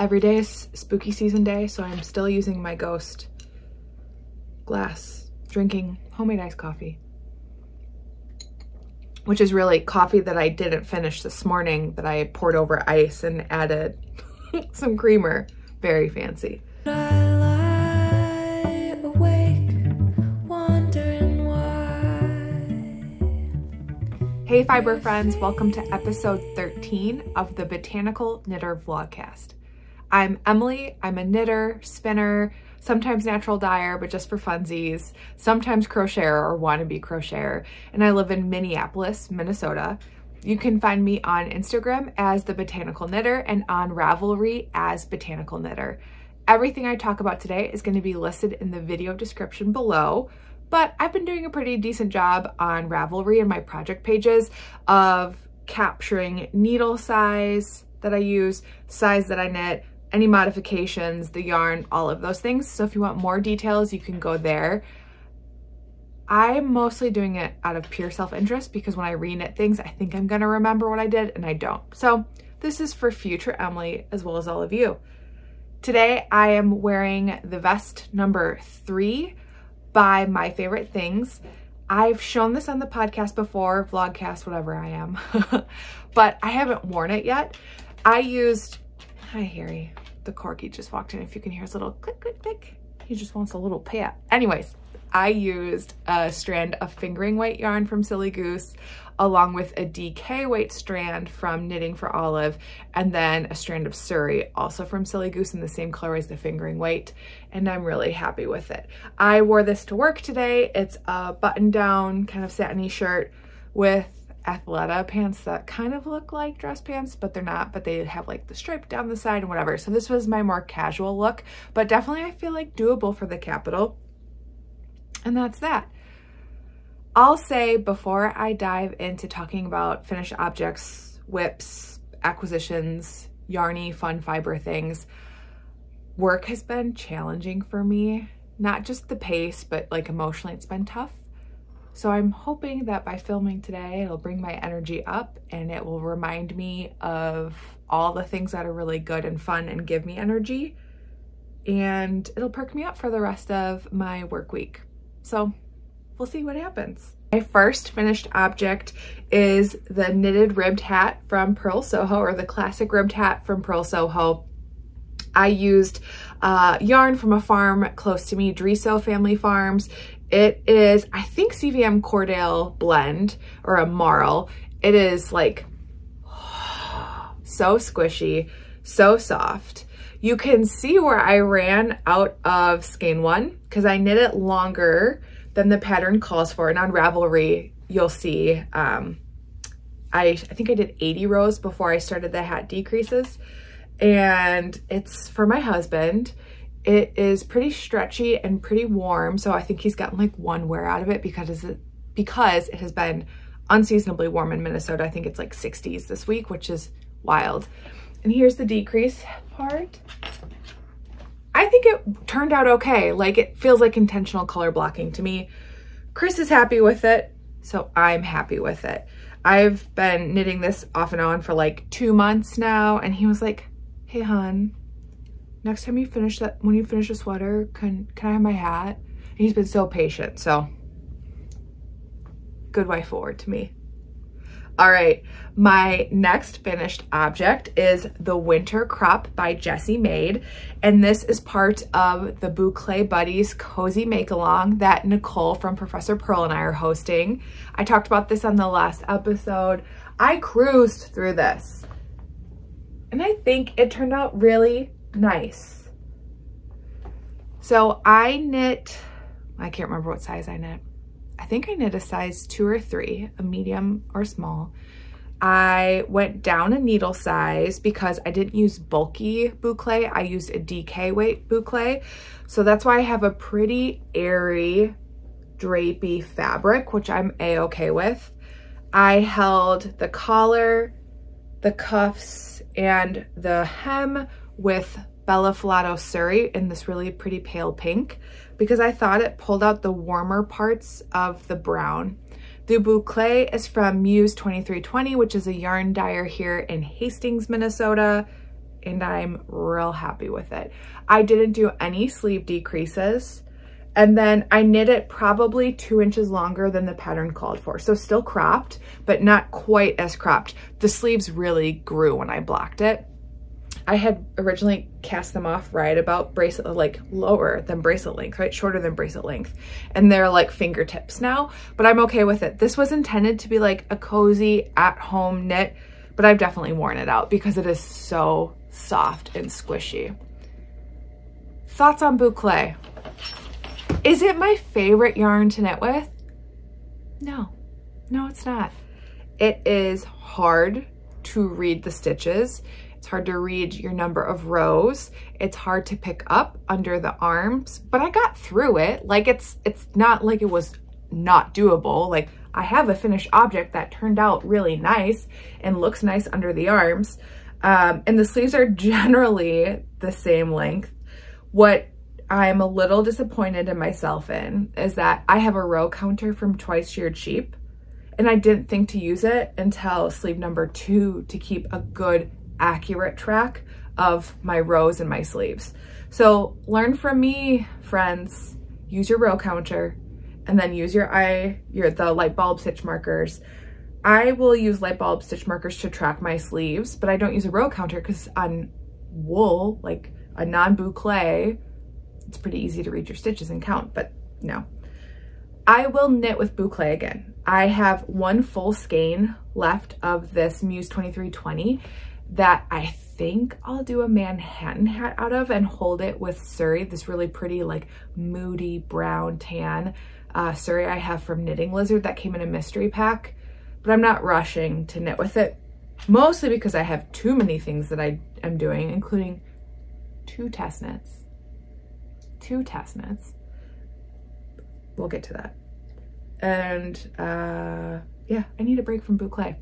Every day is spooky season day, so I'm still using my ghost glass, drinking homemade iced coffee. Which is really coffee that I didn't finish this morning that I poured over ice and added some creamer. Very fancy. Hey fiber friends, welcome to episode 13 of the Botanical Knitter Vlogcast. I'm Emily, I'm a knitter, spinner, sometimes natural dyer, but just for funsies, sometimes crocheter or wannabe crocheter, and I live in Minneapolis, Minnesota. You can find me on Instagram as The Botanical Knitter and on Ravelry as Botanical Knitter. Everything I talk about today is going to be listed in the video description below, but I've been doing a pretty decent job on Ravelry and my project pages of capturing needle size that I use, size that I knit, any modifications, the yarn, all of those things. So if you want more details, you can go there. I'm mostly doing it out of pure self-interest because when I reknit things, I think I'm gonna remember what I did and I don't. So this is for future Emily as well as all of you. Today I am wearing the vest number three by My Favorite Things. I've shown this on the podcast before, vlogcast, whatever I am, but I haven't worn it yet. I used, hi Harry, the corgi just walked in. If you can hear his little click, click, click, he just wants a little pat. Anyways, I used a strand of fingering weight yarn from Silly Goose along with a DK weight strand from Knitting for Olive and then a strand of Suri also from Silly Goose in the same color as the fingering weight and I'm really happy with it. I wore this to work today. It's a button down kind of satiny shirt with Athleta pants that kind of look like dress pants, but they're not, but they have like the stripe down the side and whatever. So this was my more casual look, but definitely I feel like doable for the Capitol. And that's that. I'll say before I dive into talking about finished objects, WIPs, acquisitions, yarny, fun fiber things, work has been challenging for me. Not just the pace, but like emotionally it's been tough. So I'm hoping that by filming today, it'll bring my energy up and it will remind me of all the things that are really good and fun and give me energy. And it'll perk me up for the rest of my work week. So we'll see what happens. My first finished object is the knitted ribbed hat from Purl Soho or the classic ribbed hat from Purl Soho. I used uh, yarn from a farm close to me, Dresow Family Farms. It is, I think CVM Corriedale blend or a marl. It is like so squishy, so soft. You can see where I ran out of skein one because I knit it longer than the pattern calls for. And on Ravelry, you'll see, um, I, I think I did 80 rows before I started the hat decreases. And it's for my husband. It is pretty stretchy and pretty warm. So I think he's gotten like one wear out of it because it, because it has been unseasonably warm in Minnesota. I think it's like 60s this week, which is wild. And here's the decrease part. I think it turned out okay. Like it feels like intentional color blocking to me. Chris is happy with it, so I'm happy with it. I've been knitting this off and on for like two months now, and he was like, hey hon, next time you finish that, when you finish a sweater, can, can I have my hat? And he's been so patient, so good way forward to me. All right, my next finished object is the Winter Crop by Jessie Maed. And this is part of the Boucle Buddies Cozy Make Along that Nicole from Professor Purl and I are hosting. I talked about this on the last episode. I cruised through this and I think it turned out really nice. So I knit, I can't remember what size I knit. I think I knit a size two or three, a medium or small. I went down a needle size because I didn't use bulky boucle. I used a DK weight boucle. So that's why I have a pretty airy, drapey fabric, which I'm a-okay with. I held the collar, the cuffs, and the hem with Bella Filato Suri in this really pretty pale pink because I thought it pulled out the warmer parts of the brown. The boucle is from Muse 2320, which is a yarn dyer here in Hastings, Minnesota. and I'm real happy with it. I didn't do any sleeve decreases. And then I knit it probably two inches longer than the pattern called for. So still cropped, but not quite as cropped. The sleeves really grew when I blocked it. I had originally cast them off right about bracelet, like lower than bracelet length, right? Shorter than bracelet length. And they're like fingertips now, but I'm okay with it. This was intended to be like a cozy at home knit, but I've definitely worn it out because it is so soft and squishy. Thoughts on boucle? Is it my favorite yarn to knit with? No, no, it's not. It is hard to read the stitches. It's hard to read your number of rows. It's hard to pick up under the arms, but I got through it. Like it's, it's not like it was not doable. Like I have a finished object that turned out really nice and looks nice under the arms. Um, and the sleeves are generally the same length. What I'm a little disappointed in myself in is that I have a row counter from Twice Sheared Sheep and I didn't think to use it until sleeve number two to keep a good accurate track of my rows and my sleeves. So learn from me, friends, use your row counter and then use your eye, your the light bulb stitch markers. I will use light bulb stitch markers to track my sleeves, but I don't use a row counter because on wool, like a non-boucle, it's pretty easy to read your stitches and count, but no. I will knit with boucle again. I have one full skein left of this Muse 2320 that I think I'll do a Manhattan hat out of and hold it with Suri, this really pretty like moody brown tan uh, Suri I have from Knitting Lizard that came in a mystery pack, but I'm not rushing to knit with it, mostly because I have too many things that I am doing, including two test knits two test knits. We'll get to that. And uh, yeah, I need a break from boucle.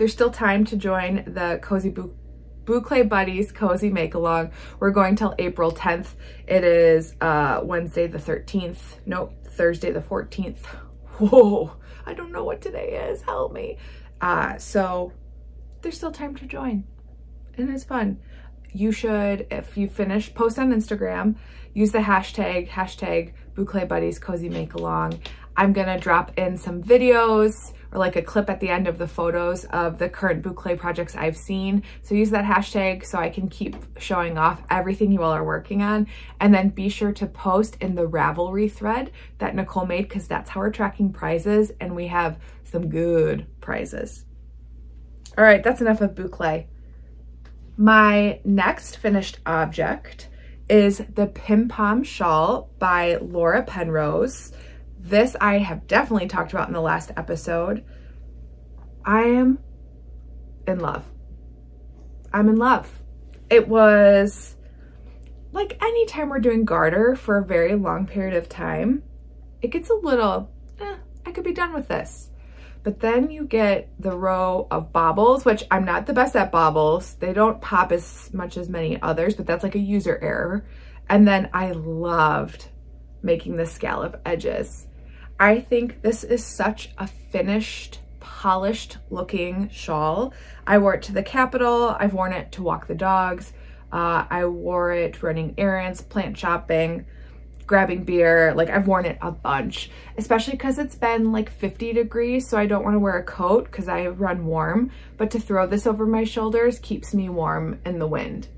There's still time to join the Cozy Bou Boucle Buddies Cozy Make Along. We're going till April 10th. It is uh, Wednesday the 13th. Nope, Thursday the 14th. Whoa, I don't know what today is. Help me. Uh, so there's still time to join and it's fun you should, if you finish, post on Instagram, use the hashtag, hashtag Boucle Buddies Cozy Make Along. I'm gonna drop in some videos or like a clip at the end of the photos of the current boucle projects I've seen. So use that hashtag so I can keep showing off everything you all are working on. And then be sure to post in the Ravelry thread that Nicole made because that's how we're tracking prizes and we have some good prizes. All right, that's enough of boucle. My next finished object is the Pimpom Shawl by Laura Penrose. This I have definitely talked about in the last episode. I am in love. I'm in love. It was like anytime we're doing garter for a very long period of time, it gets a little, eh, I could be done with this. But then you get the row of bobbles, which I'm not the best at bobbles. They don't pop as much as many others, but that's like a user error. And then I loved making the scallop edges. I think this is such a finished, polished looking shawl. I wore it to the Capitol. I've worn it to walk the dogs. Uh, I wore it running errands, plant shopping grabbing beer. Like I've worn it a bunch, especially because it's been like 50 degrees. So I don't want to wear a coat because I run warm, but to throw this over my shoulders keeps me warm in the wind.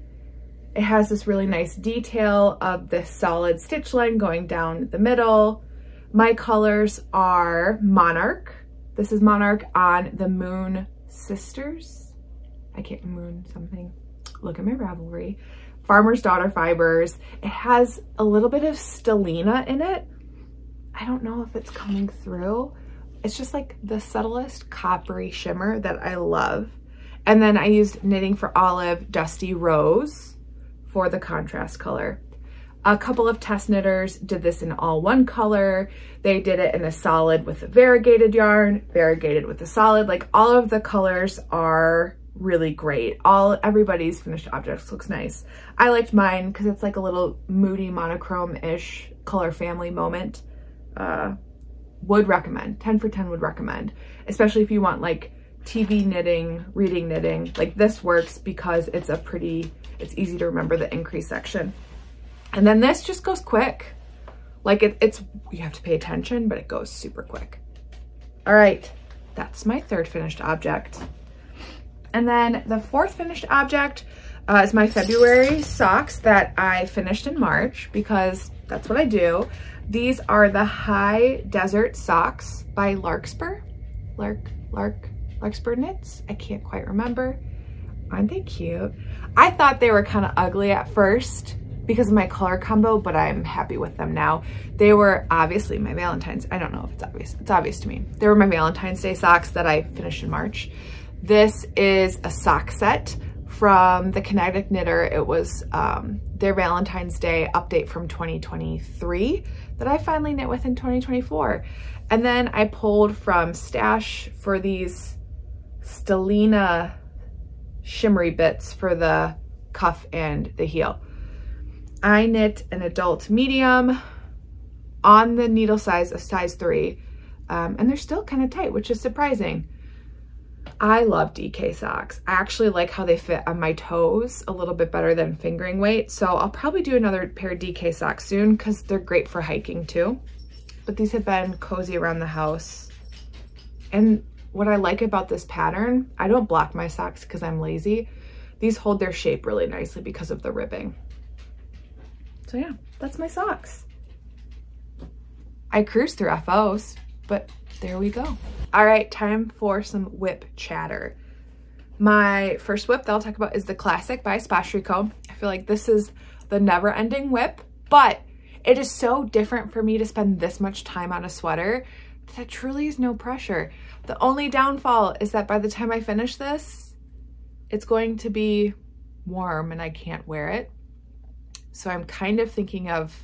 It has this really nice detail of this solid stitch line going down the middle. My colors are Monarch. This is Monarch on the Moon Sisters. I can't, Moon something. Look at my Ravelry. Farmer's Daughter fibers. It has a little bit of stellina in it. I don't know if it's coming through. It's just like the subtlest coppery shimmer that I love. And then I used Knitting for Olive Dusty Rose for the contrast color. A couple of test knitters did this in all one color. They did it in a solid with a variegated yarn, variegated with a solid. Like all of the colors are really great. All everybody's finished objects looks nice. I liked mine because it's like a little moody monochrome-ish color family moment. Uh, would recommend, 10 for 10 would recommend, especially if you want like TV knitting, reading knitting. Like this works because it's a pretty, it's easy to remember the increase section. And then this just goes quick. Like it, it's, you have to pay attention, but it goes super quick. All right, that's my third finished object. And then the fourth finished object uh, is my February socks that I finished in March because that's what I do. These are the High Desert Socks by Larkspur. Lark, Lark, Larkspur Knits? I can't quite remember. Aren't they cute? I thought they were kind of ugly at first because of my color combo, but I'm happy with them now. They were obviously my Valentine's, I don't know if it's obvious, it's obvious to me. They were my Valentine's Day socks that I finished in March. This is a sock set from the Kinetic Knitter. It was um, their Valentine's Day update from 2023 that I finally knit with in 2024. And then I pulled from Stash for these Stellina shimmery bits for the cuff and the heel. I knit an adult medium on the needle size of size three, um, and they're still kind of tight, which is surprising. I love DK socks. I actually like how they fit on my toes a little bit better than fingering weight. So I'll probably do another pair of DK socks soon because they're great for hiking too. But these have been cozy around the house. And what I like about this pattern, I don't block my socks because I'm lazy. These hold their shape really nicely because of the ribbing. So yeah, that's my socks. I cruise through FOs, but there we go. All right, time for some WIP chatter. My first WIP that I'll talk about is the Classic by Espace Tricot. I feel like this is the never ending WIP, but it is so different for me to spend this much time on a sweater that truly is no pressure. The only downfall is that by the time I finish this, it's going to be warm and I can't wear it. So I'm kind of thinking of,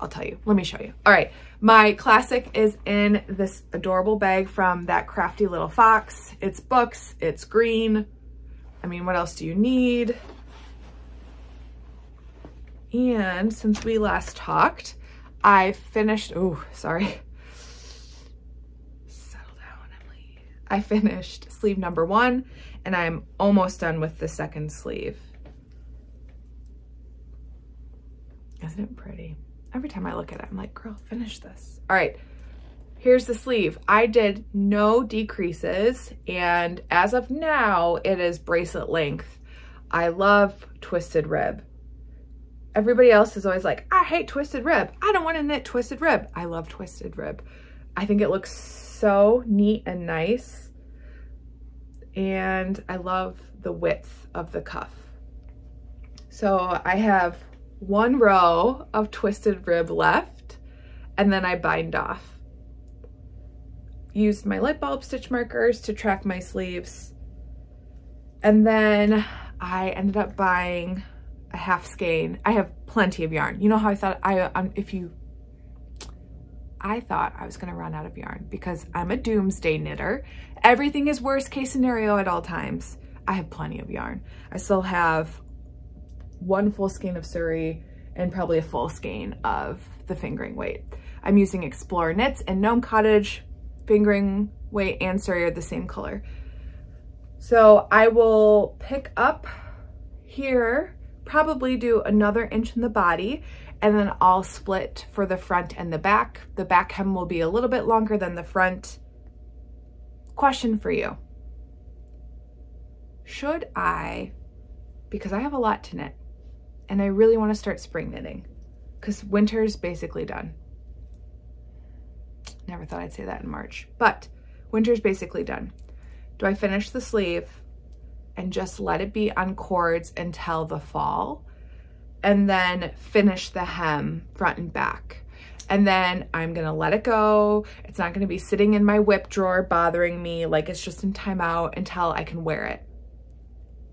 I'll tell you, let me show you. All right, my classic is in this adorable bag from that crafty little fox. It's books, it's green. I mean, what else do you need? And since we last talked, I finished, oh, sorry. Settle down, Emily. I finished sleeve number one and I'm almost done with the second sleeve. Isn't it pretty? Every time I look at it, I'm like, girl, finish this. All right, here's the sleeve. I did no decreases, and as of now, it is bracelet length. I love twisted rib. Everybody else is always like, I hate twisted rib. I don't want to knit twisted rib. I love twisted rib. I think it looks so neat and nice. And I love the width of the cuff. So I have one row of twisted rib left and then I bind off. Used my light bulb stitch markers to track my sleeves. And then I ended up buying a half skein. I have plenty of yarn. You know how I thought I, um, if you, I thought I was gonna run out of yarn because I'm a doomsday knitter. Everything is worst case scenario at all times. I have plenty of yarn. I still have one full skein of Suri and probably a full skein of the fingering weight. I'm using Explorer Knits and Gnome Cottage fingering weight and Suri are the same color. So I will pick up here, probably do another inch in the body, and then I'll split for the front and the back. The back hem will be a little bit longer than the front. Question for you. Should I, because I have a lot to knit, and I really want to start spring knitting because winter's basically done. Never thought I'd say that in March, but winter's basically done. Do I finish the sleeve and just let it be on cords until the fall and then finish the hem front and back? And then I'm gonna let it go. It's not gonna be sitting in my WIP drawer bothering me like it's just in timeout until I can wear it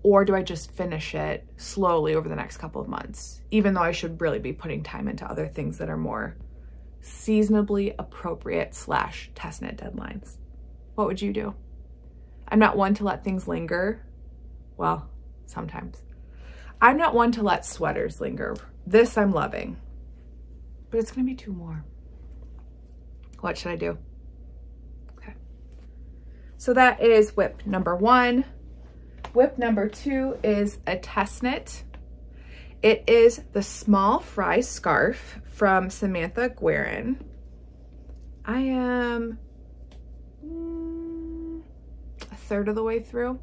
or do I just finish it slowly over the next couple of months, even though I should really be putting time into other things that are more seasonably appropriate slash test knit deadlines. What would you do? I'm not one to let things linger. Well, sometimes. I'm not one to let sweaters linger. This I'm loving, but it's gonna be two more. What should I do? Okay. So that is WIP number one. WIP number two is a test knit. It is the small fry scarf from Samantha Guerin. I am mm, a third of the way through.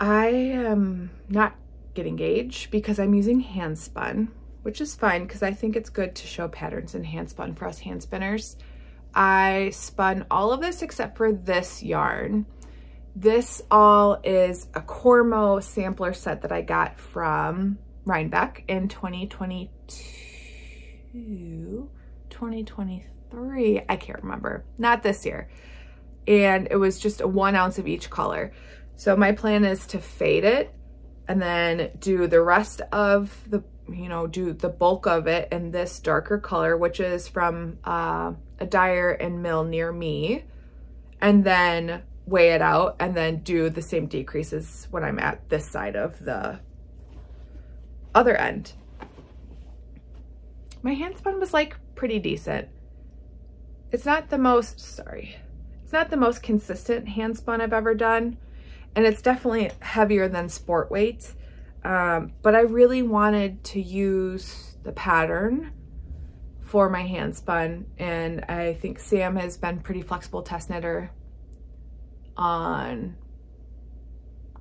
I am not getting gauge because I'm using hand spun, which is fine because I think it's good to show patterns in hand spun for us hand spinners. I spun all of this except for this yarn. This all is a Cormo sampler set that I got from Rhinebeck in 2022, 2023, I can't remember, not this year. And it was just a one ounce of each color. So my plan is to fade it and then do the rest of the, you know, do the bulk of it in this darker color, which is from uh, a dyer and mill near me, and then weigh it out and then do the same decreases when I'm at this side of the other end. My hand spun was like pretty decent. It's not the most, sorry, it's not the most consistent hand spun I've ever done, and it's definitely heavier than sport weight. Um, but I really wanted to use the pattern for my hand spun and I think Sam has been pretty flexible test knitter on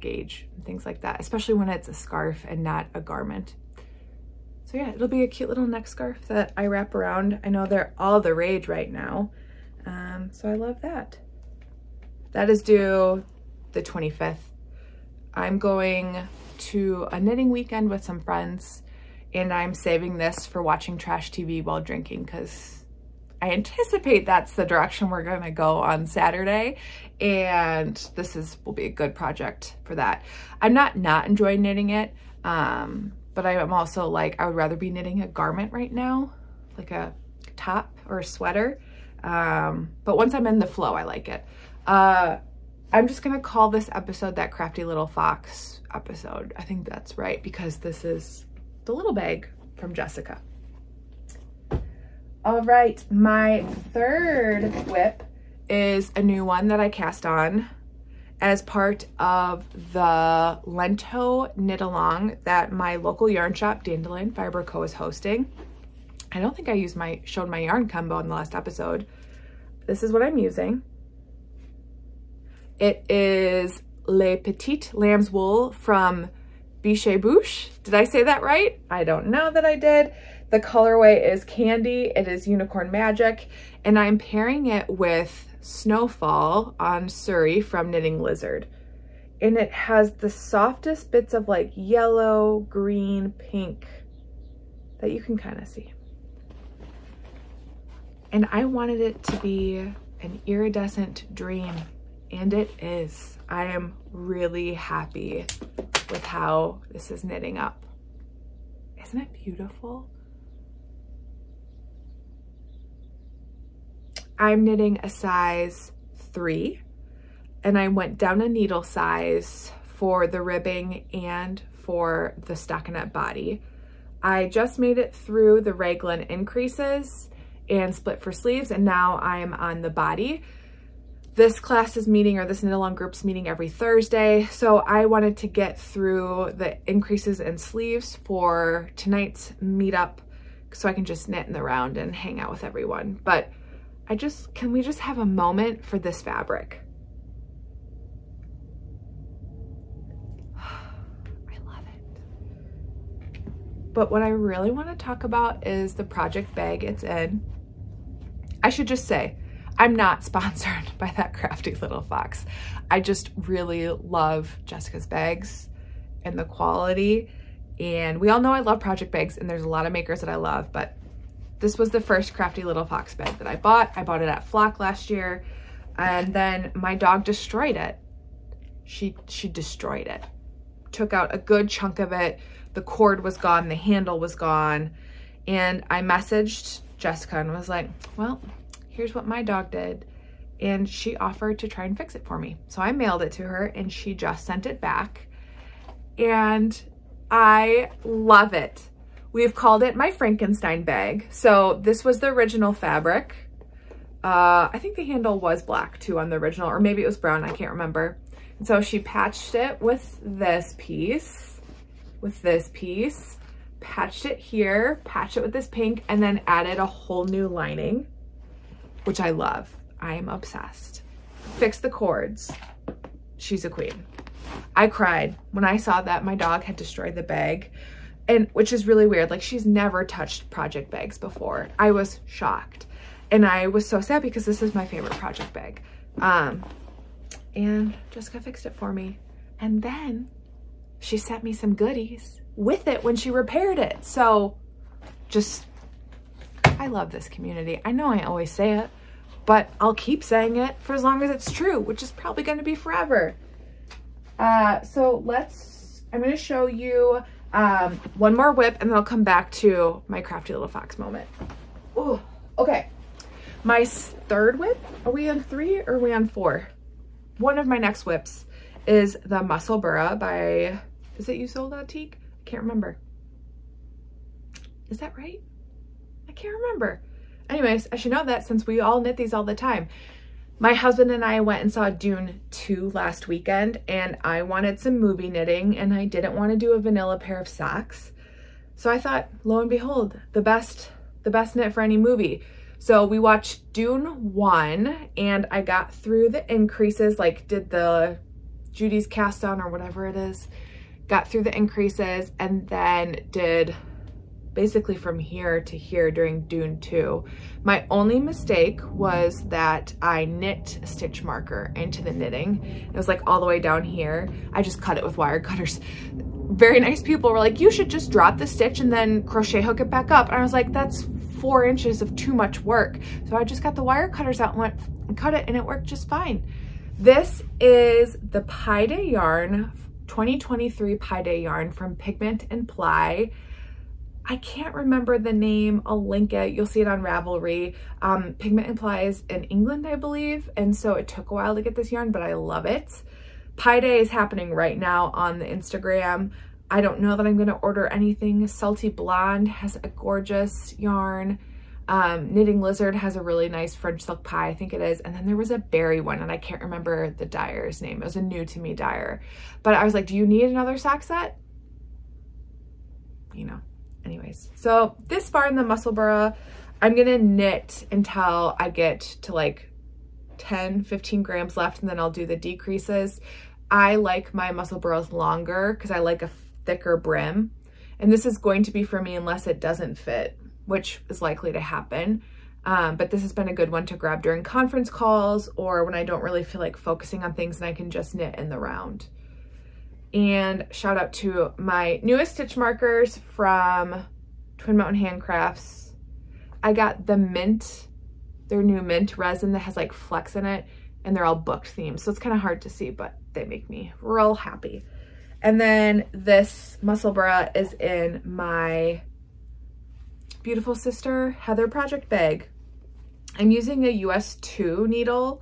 gauge and things like that, especially when it's a scarf and not a garment. So yeah, it'll be a cute little neck scarf that I wrap around. I know they're all the rage right now, um, so I love that. That is due the 25th. I'm going to a knitting weekend with some friends and I'm saving this for watching trash TV while drinking because I anticipate that's the direction we're going to go on Saturday and this is will be a good project for that. I'm not not enjoying knitting it, um, but I am also like, I would rather be knitting a garment right now, like a top or a sweater. Um, but once I'm in the flow, I like it. Uh, I'm just gonna call this episode that crafty little fox episode. I think that's right because this is the little bag from Jessica. All right, my third WIP is a new one that I cast on as part of the Lento knit along that my local yarn shop, Dandelion Fiber Co. is hosting. I don't think I used my showed my yarn combo in the last episode. This is what I'm using. It is Le Petit Lamb's Wool from Biche Bouche. Did I say that right? I don't know that I did. The colorway is Candy. It is Unicorn Magic. And I'm pairing it with Snowfall on Suri from Knitting Lizard. And it has the softest bits of like yellow, green, pink that you can kind of see. And I wanted it to be an iridescent dream and it is. I am really happy with how this is knitting up. Isn't it beautiful? I'm knitting a size three and I went down a needle size for the ribbing and for the stockinette body. I just made it through the raglan increases and split for sleeves and now I'm on the body. This class is meeting or this knit along group's meeting every Thursday. So I wanted to get through the increases in sleeves for tonight's meetup so I can just knit in the round and hang out with everyone. But I just, can we just have a moment for this fabric? I love it. But what I really want to talk about is the project bag it's in. I should just say, I'm not sponsored by that crafty little fox. I just really love Jessica's bags and the quality. And we all know I love project bags and there's a lot of makers that I love, but this was the first crafty little fox bag that I bought. I bought it at Flock last year and then my dog destroyed it. She, she destroyed it. Took out a good chunk of it. The cord was gone, the handle was gone. And I messaged Jessica and was like, well, here's what my dog did. And she offered to try and fix it for me. So I mailed it to her and she just sent it back. And I love it. We've called it my Frankenstein bag. So this was the original fabric. Uh, I think the handle was black too on the original, or maybe it was brown, I can't remember. And so she patched it with this piece, with this piece, patched it here, patched it with this pink, and then added a whole new lining, which I love. I am obsessed. Fix the cords. She's a queen. I cried when I saw that my dog had destroyed the bag and which is really weird. Like she's never touched project bags before. I was shocked and I was so sad because this is my favorite project bag. Um, and Jessica fixed it for me. And then she sent me some goodies with it when she repaired it. So just, I love this community. I know I always say it, but I'll keep saying it for as long as it's true, which is probably going to be forever. Uh, so let's, I'm going to show you um, one more WIP and then I'll come back to my crafty little fox moment. Oh, okay. My third WIP, are we on three or are we on four? One of my next WIPs is the Musselburgh by, is it Ysolda Teague? I can't remember. Is that right? I can't remember. Anyways, I should know that since we all knit these all the time. My husband and I went and saw Dune 2 last weekend and I wanted some movie knitting and I didn't want to do a vanilla pair of socks. So I thought, lo and behold, the best, the best knit for any movie. So we watched Dune 1 and I got through the increases, like did the Judy's cast on or whatever it is, got through the increases and then did basically from here to here during Dune 2. My only mistake was that I knit a stitch marker into the knitting. It was like all the way down here. I just cut it with wire cutters. Very nice people were like, you should just drop the stitch and then crochet hook it back up. And I was like, that's four inches of too much work. So I just got the wire cutters out and went and cut it and it worked just fine. This is the Pie Day yarn, 2023 Pie Day yarn from Pigment and Ply. I can't remember the name. I'll link it. You'll see it on Ravelry. Um, Pigment is in England, I believe. And so it took a while to get this yarn, but I love it. Pie Day is happening right now on the Instagram. I don't know that I'm going to order anything. Salty Blonde has a gorgeous yarn. Um, Knitting Lizard has a really nice French silk pie, I think it is. And then there was a berry one, and I can't remember the dyer's name. It was a new to me dyer. But I was like, do you need another sock set? You know, anyways. So this far in the Musselburgh, I'm gonna knit until I get to like 10, 15 grams left and then I'll do the decreases. I like my Musselburghs longer because I like a thicker brim. And this is going to be for me unless it doesn't fit, which is likely to happen. Um, but this has been a good one to grab during conference calls or when I don't really feel like focusing on things and I can just knit in the round. And shout out to my newest stitch markers from Twin Mountain Handcrafts. I got the mint, their new mint resin that has like flex in it and they're all booked themes. So it's kind of hard to see, but they make me real happy. And then this Musselburgh is in my beautiful Syster Heather project bag. I'm using a US 2 needle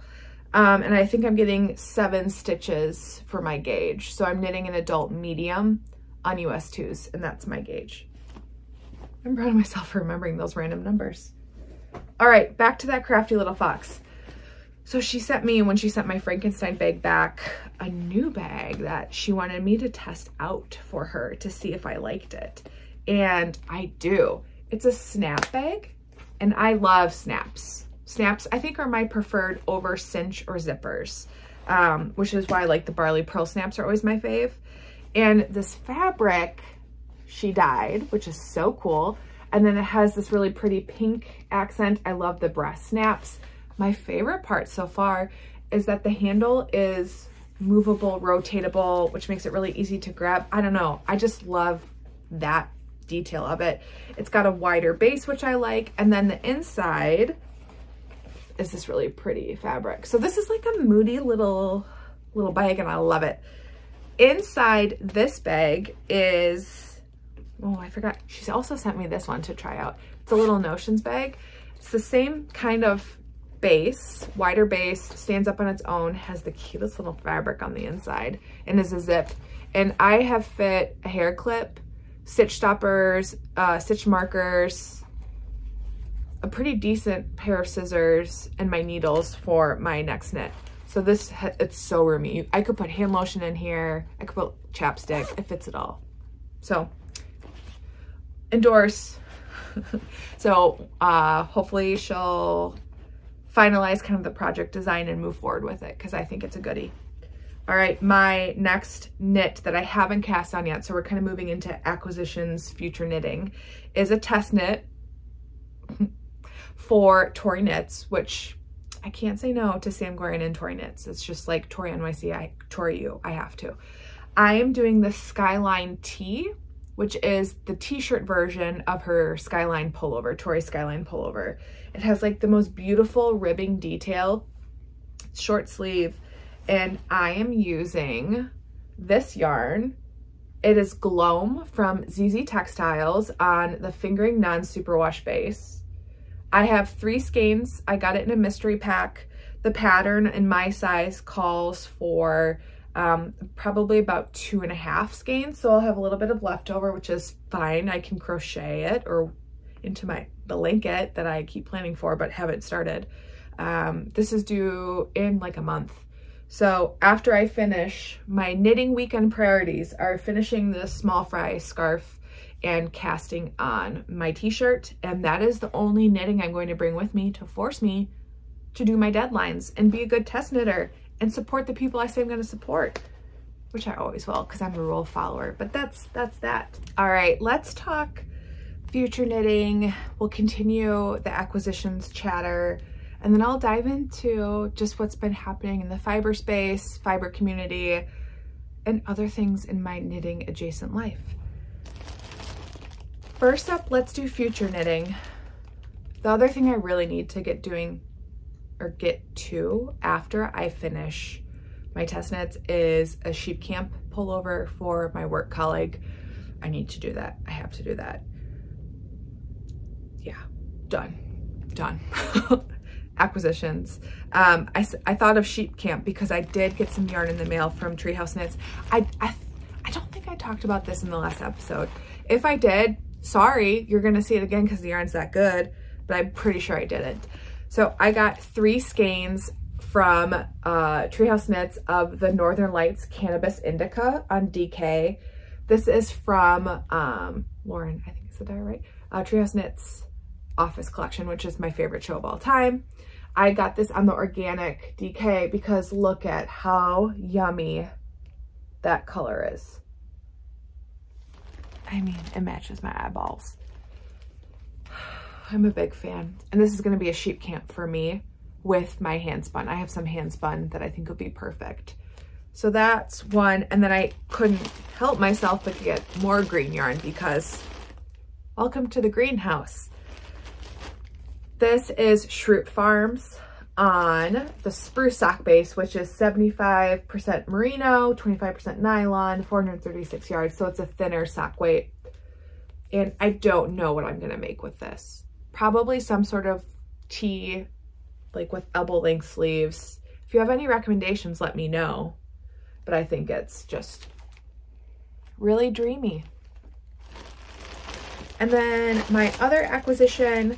um, and I think I'm getting seven stitches for my gauge. So I'm knitting an adult medium on US 2s and that's my gauge. I'm proud of myself for remembering those random numbers. All right, back to that crafty little fox. So she sent me, when she sent my Frankenstein bag back, a new bag that she wanted me to test out for her to see if I liked it. And I do. It's a snap bag and I love snaps snaps I think are my preferred over cinch or zippers, um, which is why I like the Barley Purl snaps are always my fave. And this fabric she dyed, which is so cool. And then it has this really pretty pink accent. I love the breast snaps. My favorite part so far is that the handle is movable, rotatable, which makes it really easy to grab. I don't know. I just love that detail of it. It's got a wider base, which I like. And then the inside is this really pretty fabric. So this is like a moody little, little bag and I love it. Inside this bag is, oh, I forgot. She also sent me this one to try out. It's a little notions bag. It's the same kind of base, wider base, stands up on its own, has the cutest little fabric on the inside and is a zip. And I have fit a hair clip, stitch stoppers, uh, stitch markers, a pretty decent pair of scissors and my needles for my next knit. So this, it's so roomy. I could put hand lotion in here. I could put chapstick. It fits it all. So endorse. so uh, hopefully she'll finalize kind of the project design and move forward with it because I think it's a goodie. All right, my next knit that I haven't cast on yet, so we're kind of moving into acquisitions, future knitting, is a test knit for Tori Knits, which I can't say no to Sam Guerin and Tori Knits. It's just like Tori NYC, I, Tori U, I have to. I am doing the Skyline Tee, which is the t-shirt version of her Skyline pullover, Tori Skyline pullover. It has like the most beautiful ribbing detail, short sleeve, and I am using this yarn. It is Gloam from ZeeZee Textiles on the Fingering Non-Superwash base. I have three skeins. I got it in a mystery pack. The pattern in my size calls for um, probably about two and a half skeins. So I'll have a little bit of leftover, which is fine. I can crochet it or into my blanket that I keep planning for, but haven't started. Um, this is due in like a month. So after I finish, my knitting weekend priorities are finishing the small fry scarf and casting on my t-shirt. And that is the only knitting I'm going to bring with me to force me to do my deadlines and be a good test knitter and support the people I say I'm going to support, which I always will because I'm a rule follower, but that's, that's that. All right, let's talk future knitting. We'll continue the acquisitions chatter. And then I'll dive into just what's been happening in the fiber space, fiber community, and other things in my knitting adjacent life. First up, let's do future knitting. The other thing I really need to get doing or get to after I finish my test knits is a sheep camp pullover for my work colleague. I need to do that. I have to do that. Yeah, done, done. acquisitions. Um, I, I thought of Sheep Camp because I did get some yarn in the mail from Treehouse Knits. I, I, I don't think I talked about this in the last episode. If I did, sorry, you're gonna see it again because the yarn's that good, but I'm pretty sure I didn't. So I got three skeins from uh, Treehouse Knits of the Northern Lights Cannabis Indica on DK. This is from um, Lauren, I think I said that right, uh, Treehouse Knits Office Collection, which is my favorite show of all time. I got this on the organic DK because look at how yummy that color is. I mean, it matches my eyeballs. I'm a big fan. And this is gonna be a sheep camp for me with my hand spun. I have some hand spun that I think will be perfect. So that's one. And then I couldn't help myself but get more green yarn because welcome to the greenhouse. This is Schrute Farms on the spruce sock base, which is 75% merino, 25% nylon, 436 yards. So it's a thinner sock weight. And I don't know what I'm going to make with this. Probably some sort of tee, like with elbow length sleeves. If you have any recommendations, let me know. But I think it's just really dreamy. And then my other acquisition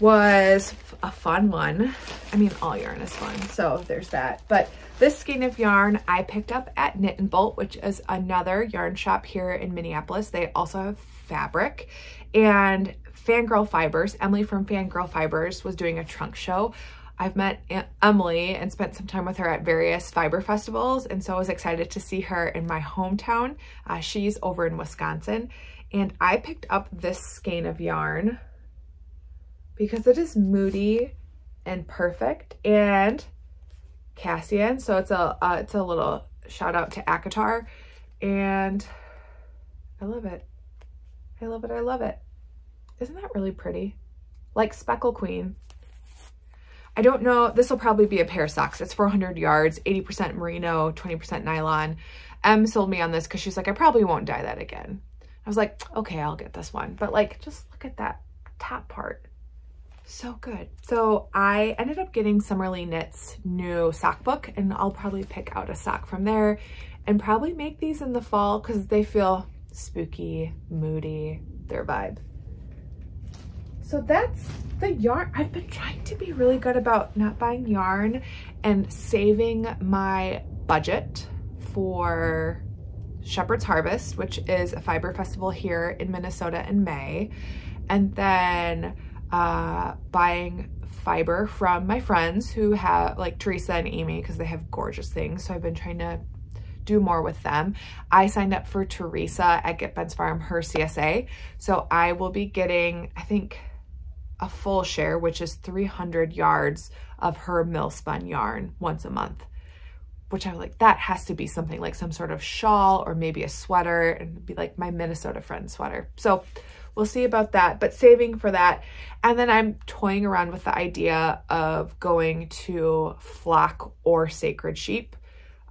was a fun one. I mean, all yarn is fun, so there's that. But this skein of yarn I picked up at Knit and Bolt, which is another yarn shop here in Minneapolis. They also have fabric and Fangirl Fibers. Emily from Fangirl Fibers was doing a trunk show. I've met Aunt Emily and spent some time with her at various fiber festivals, and so I was excited to see her in my hometown. Uh, she's over in Wisconsin, and I picked up this skein of yarn because it is moody and perfect and Cassian. So it's a uh, it's a little shout out to ACOTAR and I love it. I love it. I love it. Isn't that really pretty? Like Speckle Queen. I don't know. This will probably be a pair of socks. It's 400 yards, 80% merino, 20% nylon. Em sold me on this because she's like, I probably won't dye that again. I was like, okay, I'll get this one. But like, just look at that top part so good. So I ended up getting Summerly Knits new sock book and I'll probably pick out a sock from there and probably make these in the fall because they feel spooky, moody, their vibe. so that's the yarn. I've been trying to be really good about not buying yarn and saving my budget for Shepherd's Harvest, which is a fiber festival here in Minnesota in May. And then uh, buying fiber from my friends who have like Teresa and Amy because they have gorgeous things. So I've been trying to do more with them. I signed up for Teresa at Get Ben's Farm, her CSA. So I will be getting, I think, a full share, which is 300 yards of her mill spun yarn once a month, which I'm like, that has to be something like some sort of shawl or maybe a sweater and be like my Minnesota friend sweater. So we'll see about that, but saving for that. And then I'm toying around with the idea of going to flock or sacred sheep.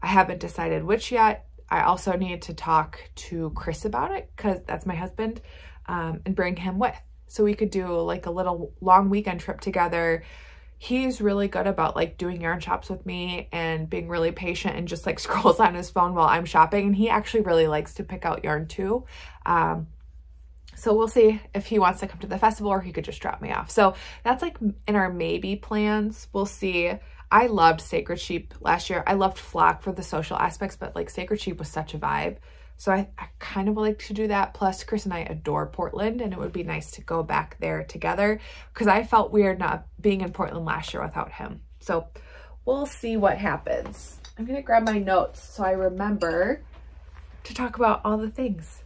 I haven't decided which yet. I also need to talk to Chris about it because that's my husband um, and bring him with so we could do like a little long weekend trip together. He's really good about like doing yarn shops with me and being really patient and just like scrolls on his phone while I'm shopping. And he actually really likes to pick out yarn too. Um, so we'll see if he wants to come to the festival or he could just drop me off. So that's like in our maybe plans. We'll see. I loved Sacred Sheep last year. I loved Flock for the social aspects, but like Sacred Sheep was such a vibe. So I, I kind of would like to do that. Plus, Chris and I adore Portland, and it would be nice to go back there together because I felt weird not being in Portland last year without him. So we'll see what happens. I'm going to grab my notes so I remember to talk about all the things.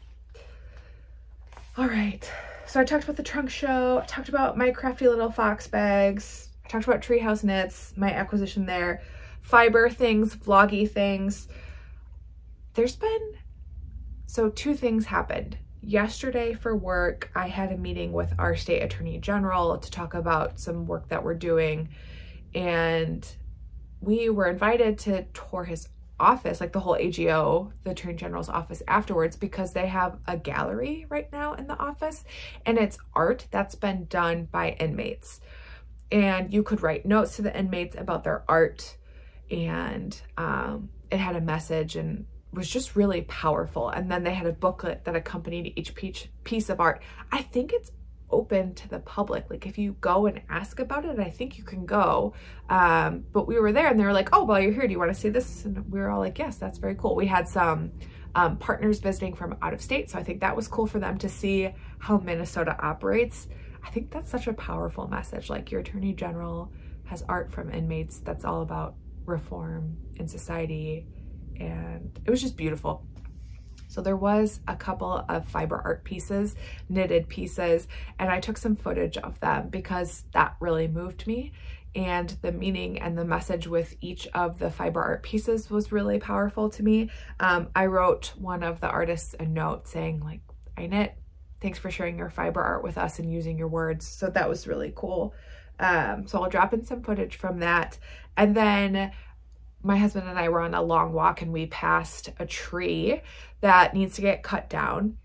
All right. So I talked about the trunk show. I talked about my crafty little fox bags. I talked about Treehouse Knits, my acquisition there, fiber things, vloggy things. There's been so two things happened. Yesterday for work, I had a meeting with our state attorney general to talk about some work that we're doing. And we were invited to tour his office, like the whole AGO, the Attorney General's office afterwards, because they have a gallery right now in the office and it's art that's been done by inmates. And you could write notes to the inmates about their art and um, it had a message and was just really powerful. And then they had a booklet that accompanied each piece of art. I think it's open to the public. Like if you go and ask about it, I think you can go. Um, but we were there and they were like, oh, while you're here, do you want to see this? And we were all like, yes, that's very cool. We had some um, partners visiting from out of state. So I think that was cool for them to see how Minnesota operates. I think that's such a powerful message. Like your attorney general has art from inmates that's all about reform in society and it was just beautiful. So there was a couple of fiber art pieces, knitted pieces, and I took some footage of them because that really moved me. And the meaning and the message with each of the fiber art pieces was really powerful to me. Um, I wrote one of the artists a note saying like, I knit, thanks for sharing your fiber art with us and using your words. So that was really cool. Um, so I'll drop in some footage from that. And then my husband and I were on a long walk and we passed a tree that needs to get cut down.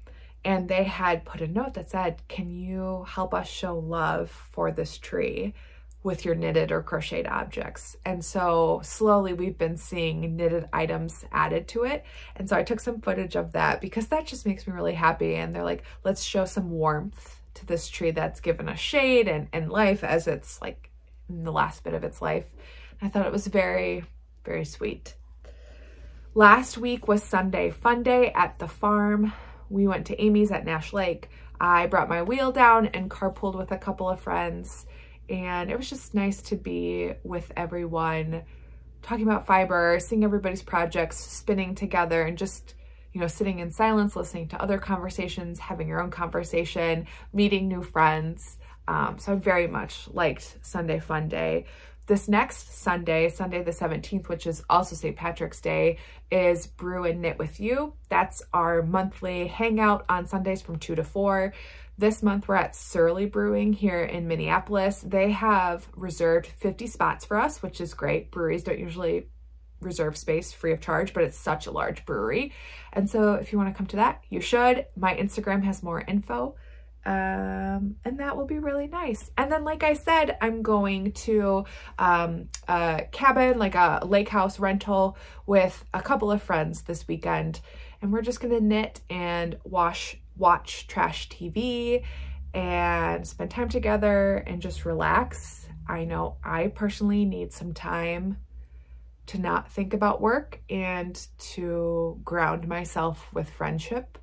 And they had put a note that said, can you help us show love for this tree with your knitted or crocheted objects? And so slowly we've been seeing knitted items added to it. And so I took some footage of that because that just makes me really happy. And they're like, let's show some warmth to this tree that's given us shade and, and life as it's like in the last bit of its life. I thought it was very very sweet. Last week was Sunday Fun Day at the farm. We went to Amy's at Nash Lake. I brought my wheel down and carpooled with a couple of friends and it was just nice to be with everyone talking about fiber, seeing everybody's projects, spinning together and just, you know, sitting in silence, listening to other conversations, having your own conversation, meeting new friends. Um, so I very much liked Sunday Fun Day. This next Sunday, Sunday the 17th, which is also St. Patrick's Day, is Brew and Knit With You. That's our monthly hangout on Sundays from 2 to 4. This month we're at Surly Brewing here in Minneapolis. They have reserved 50 spots for us, which is great. Breweries don't usually reserve space free of charge, but it's such a large brewery. And so if you want to come to that, you should. My Instagram has more info. Um, and that will be really nice. And then, like I said, I'm going to um, a cabin, like a lake house rental with a couple of friends this weekend. And we're just gonna knit and wash, watch trash TV and spend time together and just relax. I know I personally need some time to not think about work and to ground myself with friendship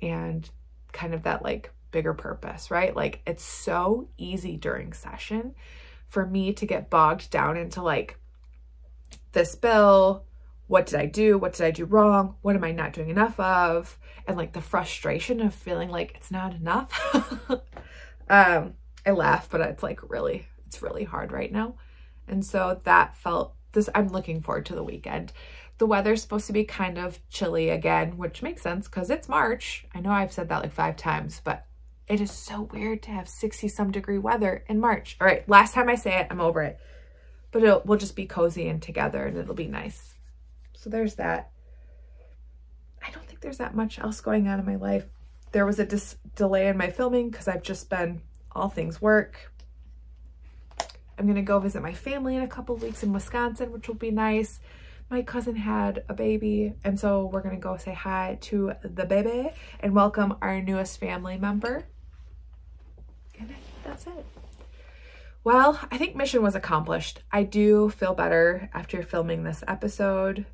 and kind of that like bigger purpose, right? Like it's so easy during session for me to get bogged down into like this bill, what did I do? What did I do wrong? What am I not doing enough of? And like the frustration of feeling like it's not enough. um, I laugh, but it's like really, it's really hard right now. And so that felt this, I'm looking forward to the weekend. The weather's supposed to be kind of chilly again, which makes sense because it's March. I know I've said that like five times, but it is so weird to have 60 some degree weather in March. All right, last time I say it, I'm over it. But we'll just be cozy and together and it'll be nice. So there's that. I don't think there's that much else going on in my life. There was a delay in my filming because I've just been all things work. I'm going to go visit my family in a couple weeks in Wisconsin, which will be nice. My cousin had a baby, and so we're going to go say hi to the baby and welcome our newest family member. That's it. Well, I think mission was accomplished. I do feel better after filming this episode.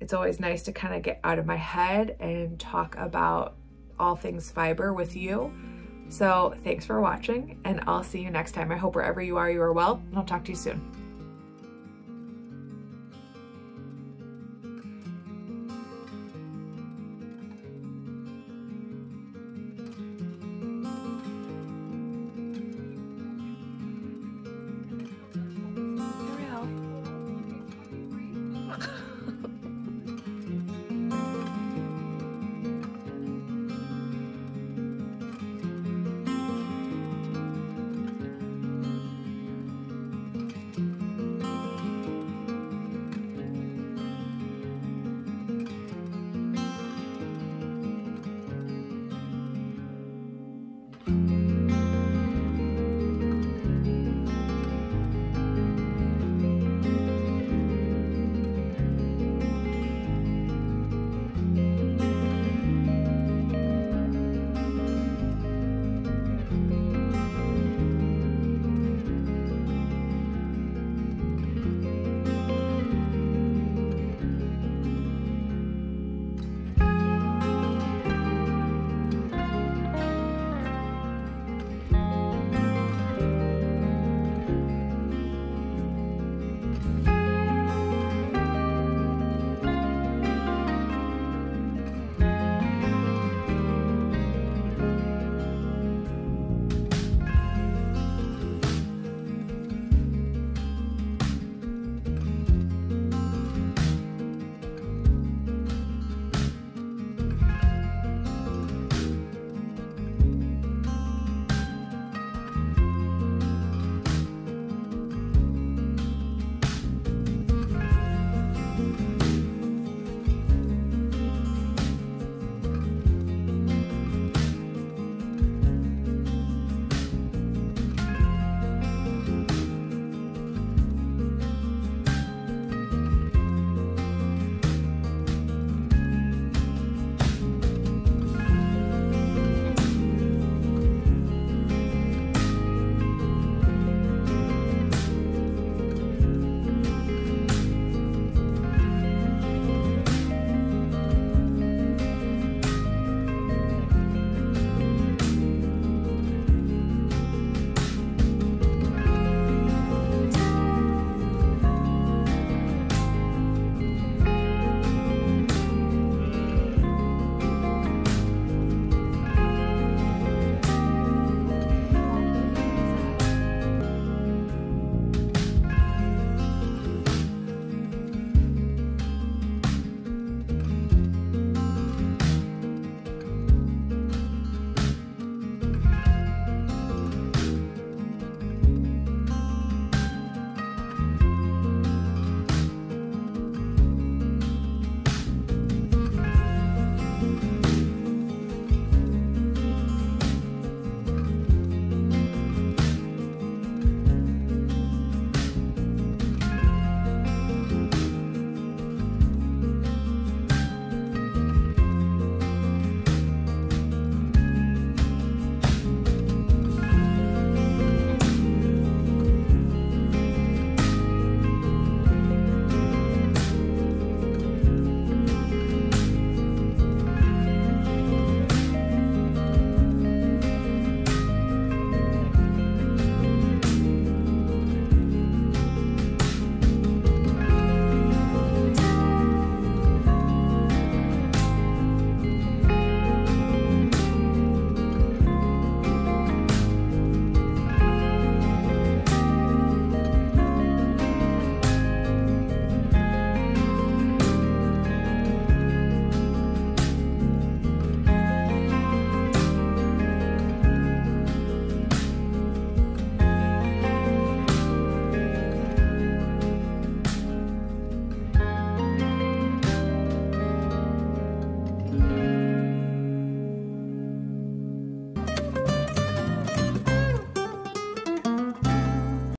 It's always nice to kind of get out of my head and talk about all things fiber with you. So thanks for watching and I'll see you next time. I hope wherever you are, you are well and I'll talk to you soon.